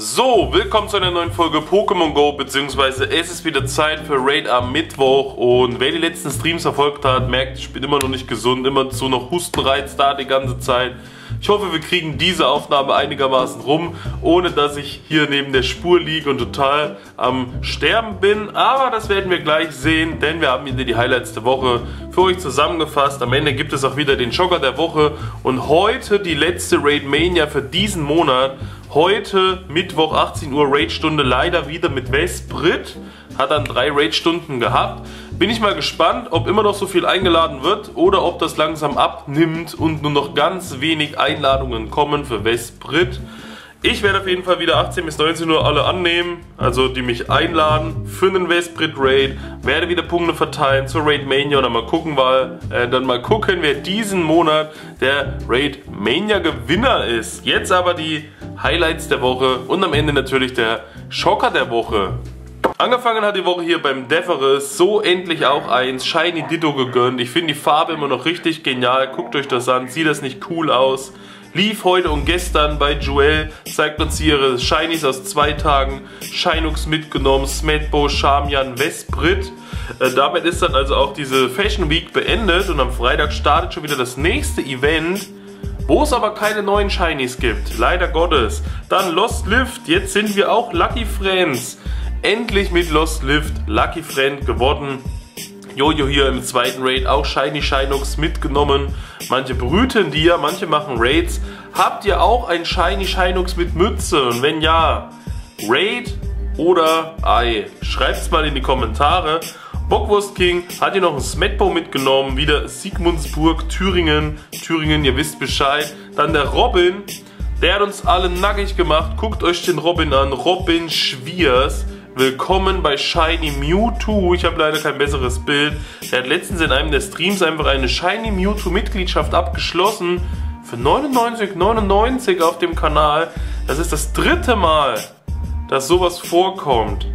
So, willkommen zu einer neuen Folge Pokémon Go, beziehungsweise es ist wieder Zeit für Raid am Mittwoch und wer die letzten Streams verfolgt hat, merkt, ich bin immer noch nicht gesund, immer zu noch Hustenreiz da die ganze Zeit. Ich hoffe, wir kriegen diese Aufnahme einigermaßen rum, ohne dass ich hier neben der Spur liege und total am Sterben bin. Aber das werden wir gleich sehen, denn wir haben wieder die Highlights der Woche für euch zusammengefasst. Am Ende gibt es auch wieder den Jogger der Woche und heute die letzte Raid Mania für diesen Monat. Heute Mittwoch 18 Uhr Raid-Stunde leider wieder mit Vesprit. Hat dann drei Raid-Stunden gehabt. Bin ich mal gespannt, ob immer noch so viel eingeladen wird oder ob das langsam abnimmt und nur noch ganz wenig Einladungen kommen für Vesprit. Ich werde auf jeden Fall wieder 18 bis 19 Uhr alle annehmen, also die mich einladen für einen Vesprit Raid. Werde wieder Punkte verteilen zur Raid Mania und dann mal gucken, weil, äh, dann mal gucken, wer diesen Monat der Raid Mania Gewinner ist. Jetzt aber die Highlights der Woche und am Ende natürlich der Schocker der Woche. Angefangen hat die Woche hier beim Deveris, so endlich auch eins, Shiny Ditto gegönnt. Ich finde die Farbe immer noch richtig genial, guckt euch das an, sieht das nicht cool aus. Lief heute und gestern bei Joel, zeigt uns ihre Shinies aus zwei Tagen, Shinux mitgenommen, Smetbo, Charmian, Vesprit. Äh, damit ist dann also auch diese Fashion Week beendet und am Freitag startet schon wieder das nächste Event wo es aber keine neuen Shinies gibt. Leider Gottes. Dann Lost Lift. Jetzt sind wir auch Lucky Friends. Endlich mit Lost Lift Lucky Friend geworden. Jojo hier im zweiten Raid auch Shiny Shinux mitgenommen. Manche brüten die ja, manche machen Raids. Habt ihr auch ein Shiny Shinux mit Mütze? Und wenn ja, Raid oder Ei? Schreibt's mal in die Kommentare. Bockwurst King hat hier noch ein Smetbo mitgenommen, wieder Sigmundsburg, Thüringen, Thüringen, ihr wisst Bescheid. Dann der Robin, der hat uns alle nackig gemacht, guckt euch den Robin an, Robin Schwiers. Willkommen bei Shiny Mewtwo. Ich habe leider kein besseres Bild. Der hat letztens in einem der Streams einfach eine Shiny Mewtwo Mitgliedschaft abgeschlossen. Für 99,99 auf dem Kanal. Das ist das dritte Mal, dass sowas vorkommt.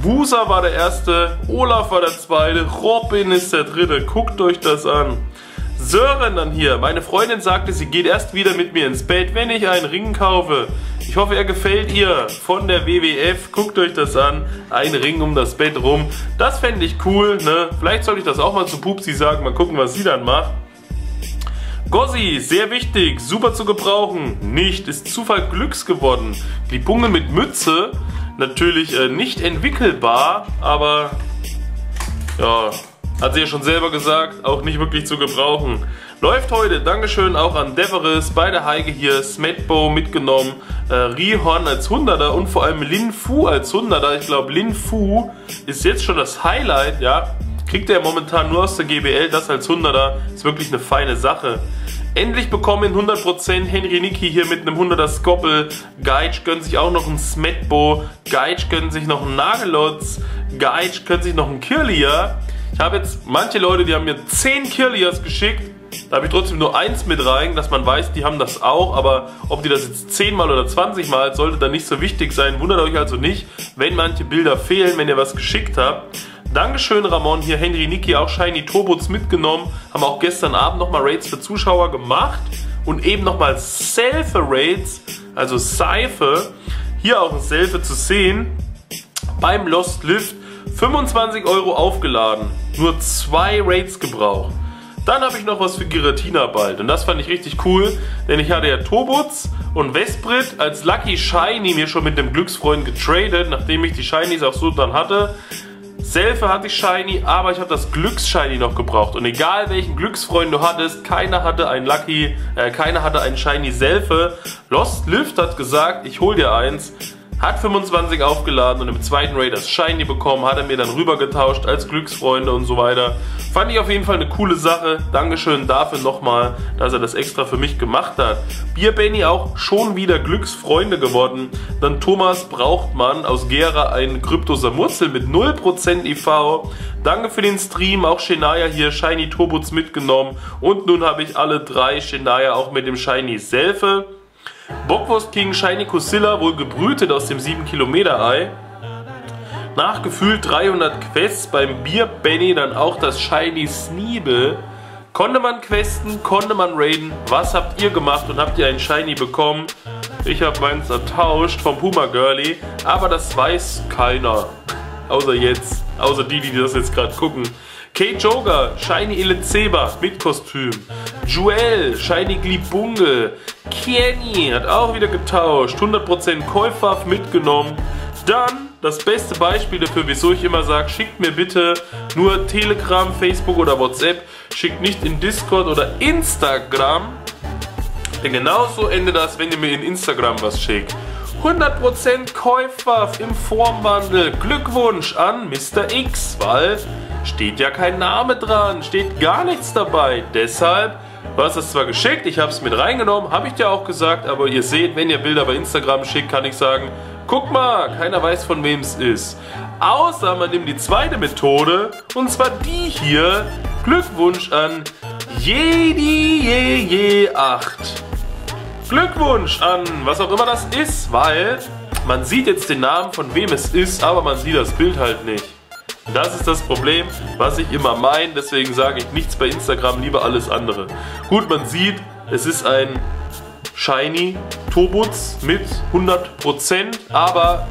Wusa war der erste, Olaf war der zweite, Robin ist der dritte. Guckt euch das an. Sören dann hier. Meine Freundin sagte, sie geht erst wieder mit mir ins Bett, wenn ich einen Ring kaufe. Ich hoffe, er gefällt ihr. Von der WWF. Guckt euch das an. Ein Ring um das Bett rum. Das fände ich cool. Ne? Vielleicht sollte ich das auch mal zu Pupsi sagen. Mal gucken, was sie dann macht. Gossi, sehr wichtig, super zu gebrauchen. Nicht, ist Zufall Glücks geworden. Die Bunge mit Mütze natürlich äh, nicht entwickelbar, aber ja, hat sie ja schon selber gesagt, auch nicht wirklich zu gebrauchen. Läuft heute, Dankeschön auch an Deveris, bei der Heike hier, Smetbo mitgenommen, äh, Rihorn als 100er und vor allem Lin Fu als 100er. Ich glaube, Lin Fu ist jetzt schon das Highlight, ja. Kriegt er momentan nur aus der GBL, das als 100er, ist wirklich eine feine Sache. Endlich bekommen 100% Henry Niki hier mit einem 100er Skoppel. Geitsch gönnt sich auch noch ein Smetbo. Geitsch gönnt sich noch einen Nagelotz. Geitsch gönnt sich noch einen Kirlia. Ich habe jetzt manche Leute, die haben mir 10 Kirlias geschickt. Da habe ich trotzdem nur eins mit rein, dass man weiß, die haben das auch. Aber ob die das jetzt 10 mal oder 20 mal, sollte dann nicht so wichtig sein. Wundert euch also nicht, wenn manche Bilder fehlen, wenn ihr was geschickt habt. Dankeschön Ramon, hier Henry Niki auch Shiny Turbots mitgenommen. Haben auch gestern Abend nochmal Raids für Zuschauer gemacht. Und eben nochmal Selfie Raids, also Seife. Hier auch ein Selfie zu sehen. Beim Lost Lift 25 Euro aufgeladen. Nur zwei Raids gebraucht. Dann habe ich noch was für Giratina bald. Und das fand ich richtig cool, denn ich hatte ja Turbots und Vesprit als Lucky Shiny mir schon mit dem Glücksfreund getradet, nachdem ich die Shinies auch so dann hatte. Selfe hatte ich Shiny, aber ich habe das Glücks-Shiny noch gebraucht. Und egal welchen Glücksfreund du hattest, keiner hatte ein Lucky, äh, keiner hatte ein Shiny Selfe. Lost Lift hat gesagt, ich hol dir eins. Hat 25 aufgeladen und im zweiten Raid das Shiny bekommen, hat er mir dann rübergetauscht als Glücksfreunde und so weiter. Fand ich auf jeden Fall eine coole Sache. Dankeschön dafür nochmal, dass er das extra für mich gemacht hat. Bier Benny auch schon wieder Glücksfreunde geworden. Dann Thomas Brauchtmann aus Gera ein Kryptosamurzel mit 0% IV. Danke für den Stream, auch Shania hier Shiny Turbots mitgenommen. Und nun habe ich alle drei Shania auch mit dem Shiny Selfe. Bockwurst King Shiny Cosilla, wohl gebrütet aus dem 7 Kilometer Ei. Nach gefühlt 300 Quests beim Bier Benny dann auch das Shiny Sneebel. Konnte man questen, konnte man raiden. Was habt ihr gemacht und habt ihr ein Shiny bekommen? Ich habe meins ertauscht vom Puma Girlie, aber das weiß keiner. Außer jetzt, außer die, die das jetzt gerade gucken. Kate Joker, Shiny Elizeba mit Kostüm. Joel, Shiny Glibunge. Kenny hat auch wieder getauscht. 100% Käufer mitgenommen. Dann das beste Beispiel dafür, wieso ich immer sage, schickt mir bitte nur Telegram, Facebook oder WhatsApp. Schickt nicht in Discord oder Instagram. Denn genauso endet das, wenn ihr mir in Instagram was schickt. 100% Käufer im Formwandel. Glückwunsch an Mr. X, weil steht ja kein Name dran, steht gar nichts dabei. Deshalb hast es zwar geschickt, ich habe es mit reingenommen, habe ich dir auch gesagt, aber ihr seht, wenn ihr Bilder bei Instagram schickt, kann ich sagen, guck mal, keiner weiß von wem es ist. Außer man nimmt die zweite Methode, und zwar die hier. Glückwunsch an Jedi Je Je 8. Glückwunsch an was auch immer das ist, weil man sieht jetzt den Namen von wem es ist, aber man sieht das Bild halt nicht. Das ist das Problem, was ich immer meine. Deswegen sage ich nichts bei Instagram, lieber alles andere. Gut, man sieht, es ist ein Shiny Tobutz mit 100%, aber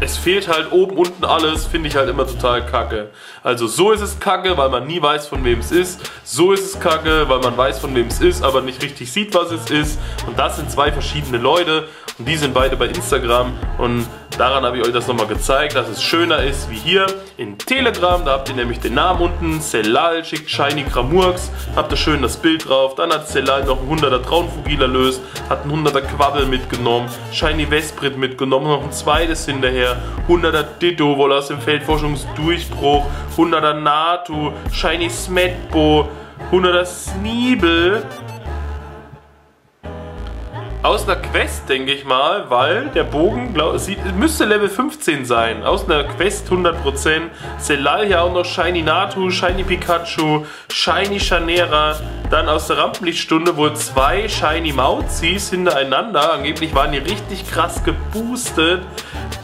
es fehlt halt oben, unten alles, finde ich halt immer total kacke. Also so ist es kacke, weil man nie weiß, von wem es ist. So ist es kacke, weil man weiß, von wem es ist, aber nicht richtig sieht, was es ist. Und das sind zwei verschiedene Leute und die sind beide bei Instagram und daran habe ich euch das nochmal gezeigt, dass es schöner ist wie hier in Telegram. Da habt ihr nämlich den Namen unten, Celal schickt Shiny Kramurks, habt ihr schön das Bild drauf. Dann hat Celal noch ein 100er Traunfugil erlöst, hat ein 100er Quabbel mitgenommen, Shiny Vesprit mitgenommen, noch ein zweites hinterher, 100er Ditto, wohl aus dem Feldforschungsdurchbruch, 100er Natu, Shiny Smetbo, 100er Sneebel, aus einer Quest, denke ich mal, weil der Bogen glaub, sieht, müsste Level 15 sein. Aus einer Quest 100%. Selal hier auch noch Shiny Natu, Shiny Pikachu, Shiny Chanera. Dann aus der Rampenlichtstunde wohl zwei Shiny Mauzis hintereinander. Angeblich waren die richtig krass geboostet.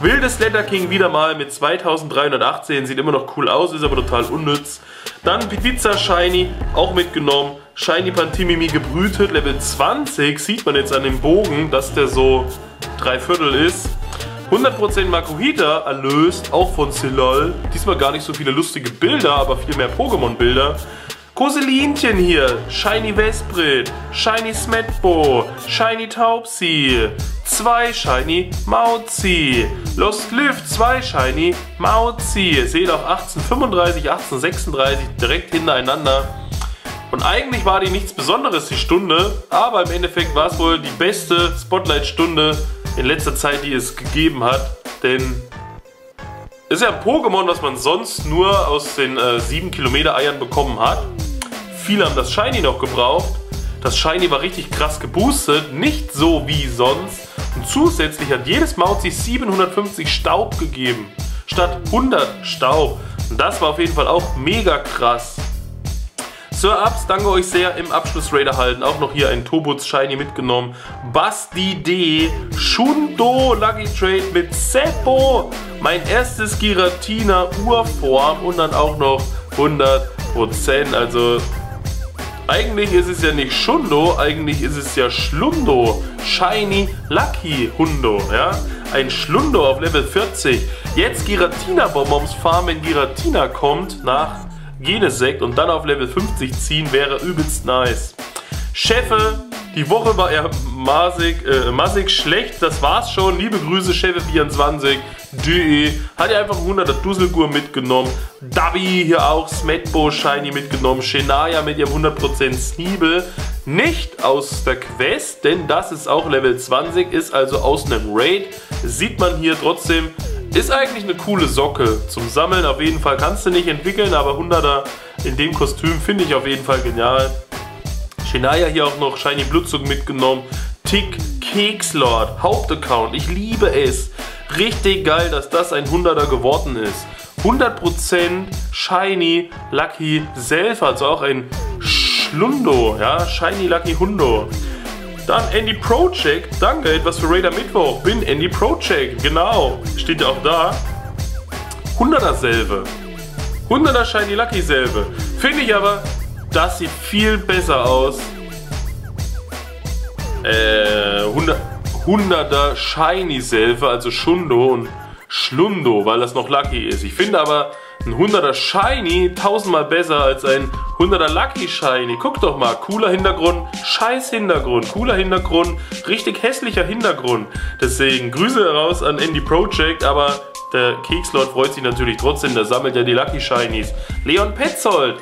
Wildes Letter King wieder mal mit 2318. Sieht immer noch cool aus, ist aber total unnütz. Dann Pizza Shiny, auch mitgenommen. Shiny Pantimimi gebrütet, Level 20. Sieht man jetzt an dem Bogen, dass der so drei Viertel ist. 100% Makuhita erlöst, auch von Silol. Diesmal gar nicht so viele lustige Bilder, aber viel mehr Pokémon-Bilder. Koselinchen hier, Shiny Vesprit, Shiny Smetbo, Shiny Taubsi, zwei Shiny Mauzi, Lost Glyph, zwei Shiny Mauzi. Seht auch 1835, 1836 direkt hintereinander. Und eigentlich war die nichts Besonderes, die Stunde, aber im Endeffekt war es wohl die beste Spotlight-Stunde in letzter Zeit, die es gegeben hat. Denn ist ja ein Pokémon, was man sonst nur aus den äh, 7 Kilometer Eiern bekommen hat. Viele haben das Shiny noch gebraucht. Das Shiny war richtig krass geboostet, nicht so wie sonst. Und zusätzlich hat jedes Mauzi 750 Staub gegeben, statt 100 Staub. Und das war auf jeden Fall auch mega krass. Sir Ups, danke euch sehr im Abschluss-Raid erhalten. Auch noch hier ein Tobutz Shiny mitgenommen. Basti D, Shundo Lucky Trade mit Seppo. Mein erstes Giratina Urform und dann auch noch 100%. Also eigentlich ist es ja nicht Schundo, eigentlich ist es ja Schlundo. Shiny Lucky Hundo, ja. Ein Schlundo auf Level 40. Jetzt Giratina Bonbons farmen, wenn Giratina kommt nach Genesekt und dann auf Level 50 ziehen wäre übelst nice. Chefe, die Woche war eher massig, äh, massig schlecht, das war's schon. Liebe Grüße, Chefe24. DE hat ja einfach 100er Dusselgur mitgenommen. Dabi hier auch Smetbo Shiny mitgenommen. Shenaya mit ihrem 100% Sneebel. Nicht aus der Quest, denn das ist auch Level 20, ist also aus einem Raid. Sieht man hier trotzdem, ist eigentlich eine coole Socke. Zum Sammeln auf jeden Fall kannst du nicht entwickeln, aber 100er in dem Kostüm finde ich auf jeden Fall genial. Shenaya hier auch noch Shiny Blutzug mitgenommen. Tick Kekslord, Hauptaccount, ich liebe es. Richtig geil, dass das ein 100er geworden ist. 100% Shiny Lucky Self, also auch ein Schlundo, ja, Shiny Lucky Hundo. Dann Andy Project, danke, etwas für Raider Mittwoch, bin Andy Project, genau, steht ja auch da. 100er Selbe, 100er Shiny Lucky Selbe, finde ich aber, das sieht viel besser aus. Äh, 100, 100er Shiny Selfe, also Schundo und Schlundo, weil das noch Lucky ist. Ich finde aber ein 100er Shiny tausendmal besser als ein 100er Lucky Shiny. Guck doch mal, cooler Hintergrund, scheiß Hintergrund, cooler Hintergrund, richtig hässlicher Hintergrund. Deswegen Grüße raus an Andy Project, aber der Kekslord freut sich natürlich trotzdem, der sammelt ja die Lucky Shinies. Leon Petzold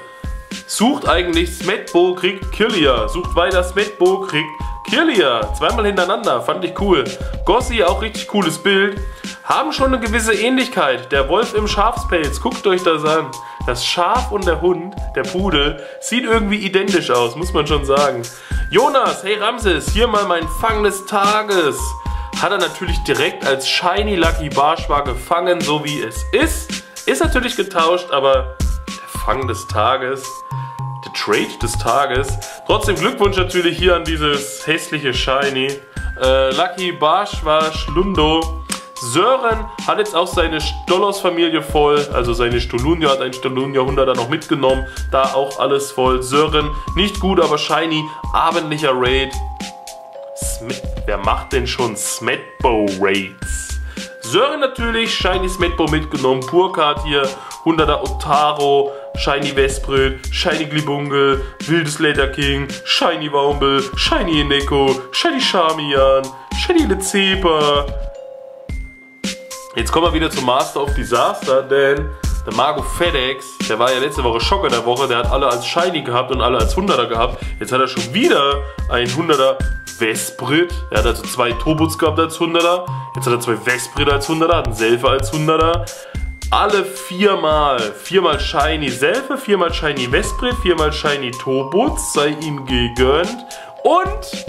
sucht eigentlich Smetbo, kriegt Killia. Sucht weiter Smetbo, kriegt Killia. Zweimal hintereinander, fand ich cool. Gossi, auch richtig cooles Bild haben schon eine gewisse Ähnlichkeit. Der Wolf im Schafspelz, guckt euch das an. Das Schaf und der Hund, der Pudel, sieht irgendwie identisch aus, muss man schon sagen. Jonas, hey Ramses, hier mal mein Fang des Tages. Hat er natürlich direkt als Shiny Lucky Barschwa gefangen, so wie es ist. Ist natürlich getauscht, aber der Fang des Tages, der Trade des Tages. Trotzdem Glückwunsch natürlich hier an dieses hässliche Shiny. Äh, Lucky Barschwa Schlundo Sören hat jetzt auch seine Stollos-Familie voll, also seine Stolunia hat ein Stolunia 100er noch mitgenommen, da auch alles voll. Sören, nicht gut, aber shiny, abendlicher Raid. Smith, wer macht denn schon Smetbo Raids? Sören natürlich, Shiny Smetbo mitgenommen, Burkhardt hier, 100er Otaro, Shiny Vesprit, Shiny Glibungle, Wildes Leather King, Shiny Womble, Shiny Eneko, Shiny Charmian, Shiny Lecepa, Jetzt kommen wir wieder zum Master of Disaster, denn der Margo FedEx, der war ja letzte Woche Schocker der Woche, der hat alle als Shiny gehabt und alle als 100er gehabt. Jetzt hat er schon wieder ein 100er Vesprit. Er hat also zwei Turbots gehabt als 100er. Jetzt hat er zwei Vesprit als 100er, hat einen Selfie als 100er. Alle viermal, viermal Shiny Selfie, viermal Shiny Vesprit, viermal Shiny Turbots, sei ihm gegönnt. Und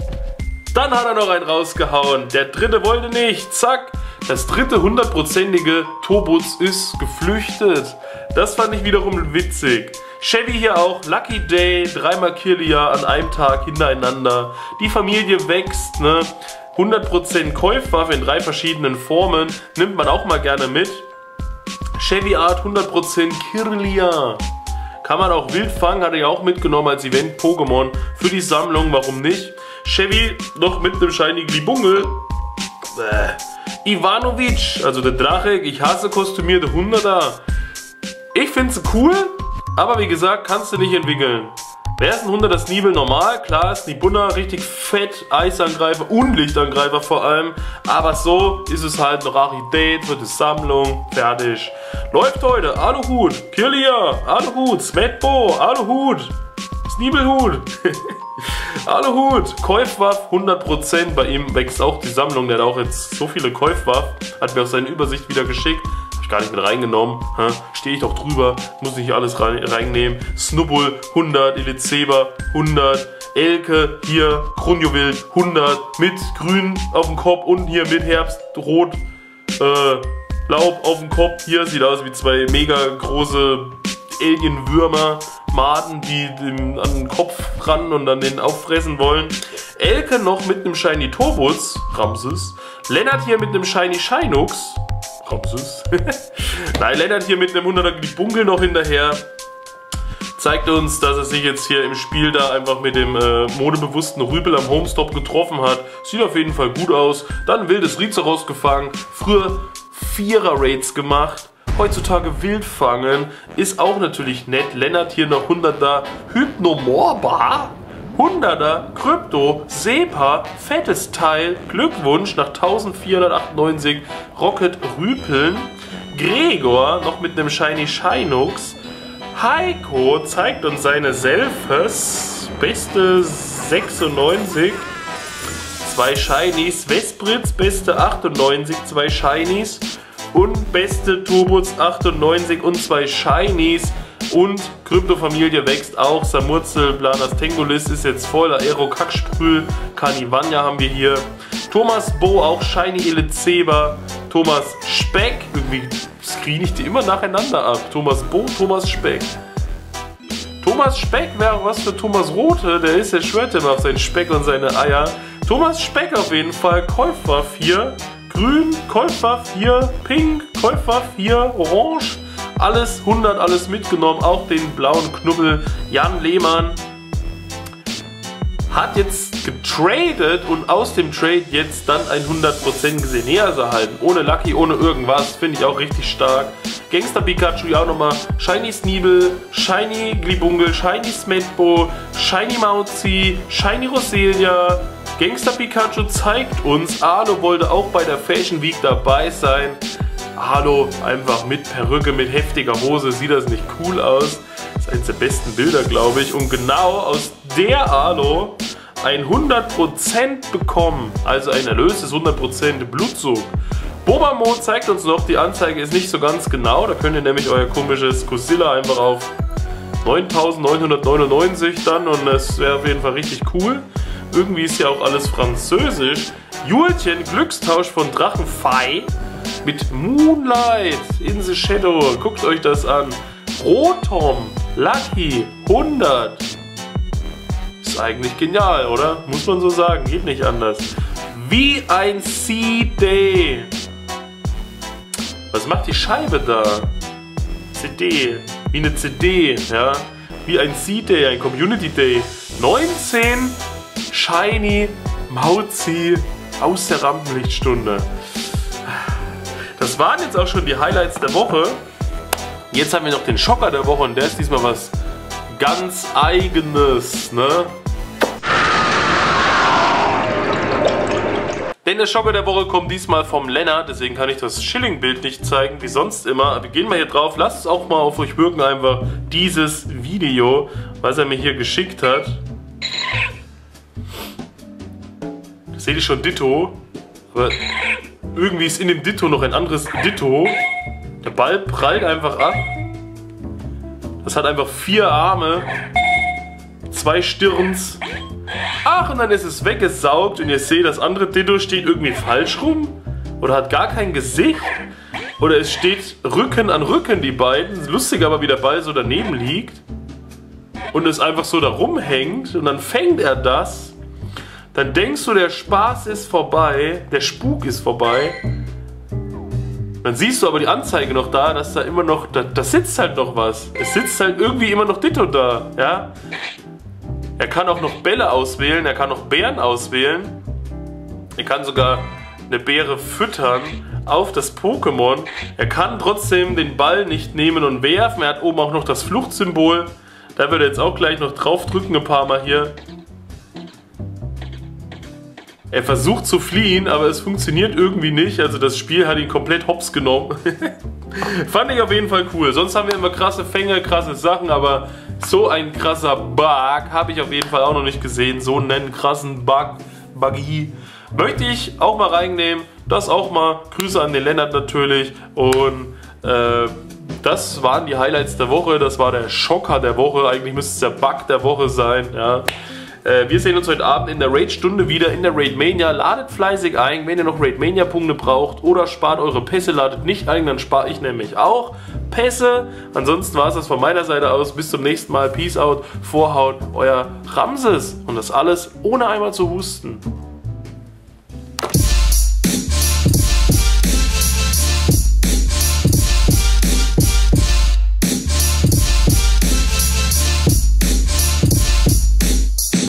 dann hat er noch einen rausgehauen. Der dritte wollte nicht. Zack. Das dritte hundertprozentige Tobutz ist geflüchtet. Das fand ich wiederum witzig. Chevy hier auch, Lucky Day, dreimal Kirlia an einem Tag hintereinander. Die Familie wächst, ne? 100% Käufwaffe in drei verschiedenen Formen, nimmt man auch mal gerne mit. Chevy Art 100% Kirlia. Kann man auch wild fangen, hatte ich auch mitgenommen als Event-Pokémon für die Sammlung, warum nicht? Chevy noch mit einem Shiny Glibungel. Bäh. Ivanovic, also der Drache, ich hasse kostümierte 100er. Ich finde sie cool, aber wie gesagt, kannst du nicht entwickeln. Wer ist ein 100er Sneebel normal? Klar ist Nibunna richtig fett, Eisangreifer und Lichtangreifer vor allem. Aber so ist es halt eine Rarität für die Sammlung. Fertig. Läuft heute. Aluhut, Kirlia, Aluhut, Smetbo, Aluhut, Sneebelhut. Aluhut, Käufwaff 100%. Bei ihm wächst auch die Sammlung. Der hat auch jetzt so viele Käufwaff. Hat mir auch seine Übersicht wieder geschickt. Gar nicht mit reingenommen. Stehe ich doch drüber. Muss nicht alles rein, reinnehmen. Snubbul 100, Elizeba 100. Elke hier, Kronjuwel 100 mit grün auf dem Kopf und hier mit Herbstrot äh, Laub auf dem Kopf. Hier sieht aus wie zwei mega große Alien-Würmer. Maden, die dem, an den Kopf ran und dann den auffressen wollen. Elke noch mit einem Shiny Turbus, Ramses. Lennart hier mit einem Shiny Shinux, Ramses. Nein, Lennart hier mit einem 100er Bunkel noch hinterher. Zeigt uns, dass er sich jetzt hier im Spiel da einfach mit dem äh, modebewussten Rübel am Homestop getroffen hat. Sieht auf jeden Fall gut aus. Dann wildes Rizeros gefangen. Früher Vierer-Raids gemacht. Heutzutage wild fangen ist auch natürlich nett. Lennart hier noch 100er Hypnomorba. 100er Krypto, Sepa, fettes Teil, Glückwunsch nach 1498 Rocket Rüpeln. Gregor noch mit einem Shiny Shinux. Heiko zeigt uns seine Selfes, beste 96. Zwei Shinies, Vespritz, beste 98, zwei Shinies und beste Turbos 98 und zwei Shinies. Und Kryptofamilie wächst auch. Samurzel, Blanas Tengolis ist jetzt voll. Aero Kacksprühl, Kanivania haben wir hier. Thomas Bo, auch Shiny Elizeba. Thomas Speck, irgendwie screen ich die immer nacheinander ab. Thomas Bo, Thomas Speck. Thomas Speck wäre was für Thomas Rote, der ist der schwört immer auf seinen Speck und seine Eier. Thomas Speck auf jeden Fall, Käufer 4. Grün, Käufer 4, Pink, Käufer 4, Orange. Alles 100, alles mitgenommen. Auch den blauen Knubbel Jan Lehmann hat jetzt getradet und aus dem Trade jetzt dann ein 100% Xeneas erhalten. Ohne Lucky, ohne irgendwas. Finde ich auch richtig stark. Gangster Pikachu ja auch nochmal. Shiny Sneebel, Shiny Glibungle, Shiny Smetbo, Shiny Mauzi, Shiny Roselia. Gangster Pikachu zeigt uns, Alo wollte auch bei der Fashion Week dabei sein. Alo einfach mit Perücke, mit heftiger Hose, sieht das nicht cool aus. Das ist eines der besten Bilder, glaube ich. Und genau aus der Alo ein 100% bekommen, also ein Erlös ist 100% Blutzug. Bobamo zeigt uns noch, die Anzeige ist nicht so ganz genau, da könnt ihr nämlich euer komisches Cosilla einfach auf 9999 dann und das wäre auf jeden Fall richtig cool. Irgendwie ist ja auch alles französisch. Julchen, Glückstausch von Drachenfei mit Moonlight in the Shadow. Guckt euch das an. Rotom, Lucky, 100 eigentlich genial, oder? Muss man so sagen, geht nicht anders. Wie ein CD. Was macht die Scheibe da? CD. Wie eine CD, ja. Wie ein CD, ein Community Day. 19 Shiny Mauzi aus der Rampenlichtstunde. Das waren jetzt auch schon die Highlights der Woche. Jetzt haben wir noch den Schocker der Woche und der ist diesmal was ganz eigenes, ne? Denn der Schocker der Woche kommt diesmal vom Lennart, deswegen kann ich das Schilling-Bild nicht zeigen, wie sonst immer. Wir gehen mal hier drauf, lasst es auch mal auf euch wirken, einfach dieses Video, was er mir hier geschickt hat. Das seht ihr schon Ditto, aber irgendwie ist in dem Ditto noch ein anderes Ditto. Der Ball prallt einfach ab. Das hat einfach vier Arme, zwei Stirns, Ach, und dann ist es weggesaugt und ihr seht, das andere Ditto steht irgendwie falsch rum. Oder hat gar kein Gesicht. Oder es steht Rücken an Rücken, die beiden. Lustig aber, wie der Ball so daneben liegt. Und es einfach so da rumhängt. Und dann fängt er das. Dann denkst du, der Spaß ist vorbei. Der Spuk ist vorbei. Dann siehst du aber die Anzeige noch da, dass da immer noch, da, da sitzt halt noch was. Es sitzt halt irgendwie immer noch Ditto da, ja. Er kann auch noch Bälle auswählen, er kann noch Bären auswählen. Er kann sogar eine Beere füttern auf das Pokémon. Er kann trotzdem den Ball nicht nehmen und werfen. Er hat oben auch noch das Fluchtsymbol. Da wird er jetzt auch gleich noch drauf drücken ein paar Mal hier. Er versucht zu fliehen, aber es funktioniert irgendwie nicht. Also das Spiel hat ihn komplett hops genommen. Fand ich auf jeden Fall cool. Sonst haben wir immer krasse Fänge, krasse Sachen, aber so ein krasser Bug habe ich auf jeden Fall auch noch nicht gesehen. So einen krassen Bug, Buggy. Möchte ich auch mal reinnehmen. Das auch mal. Grüße an den Lennart natürlich. Und äh, das waren die Highlights der Woche. Das war der Schocker der Woche. Eigentlich müsste es der Bug der Woche sein. Ja. Äh, wir sehen uns heute Abend in der Raid-Stunde wieder in der Raid Mania. Ladet fleißig ein, wenn ihr noch Raid Mania-Punkte braucht oder spart eure Pässe, ladet nicht ein, dann spare ich nämlich auch. Pässe. Ansonsten war es das von meiner Seite aus. Bis zum nächsten Mal. Peace out, Vorhaut, euer Ramses. Und das alles ohne einmal zu husten.